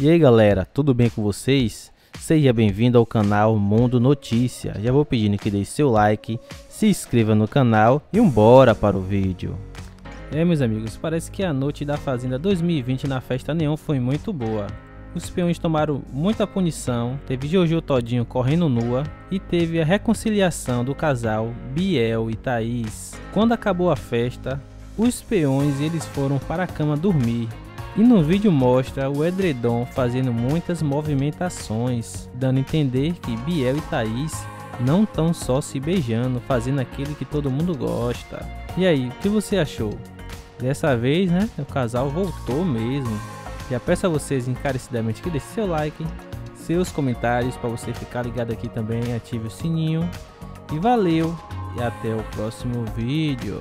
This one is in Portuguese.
E aí galera, tudo bem com vocês? Seja bem-vindo ao canal Mundo Notícia. Já vou pedindo que deixe seu like, se inscreva no canal e um bora para o vídeo. É meus amigos, parece que a noite da Fazenda 2020 na festa Neon foi muito boa. Os peões tomaram muita punição, teve Jojo Todinho correndo nua e teve a reconciliação do casal Biel e Thaís. Quando acabou a festa, os peões eles foram para a cama dormir. E no vídeo mostra o edredom fazendo muitas movimentações, dando a entender que Biel e Thaís não estão só se beijando, fazendo aquilo que todo mundo gosta. E aí, o que você achou? Dessa vez, né, o casal voltou mesmo. Já peço a vocês encarecidamente que deixe seu like, seus comentários para você ficar ligado aqui também, ative o sininho. E valeu e até o próximo vídeo.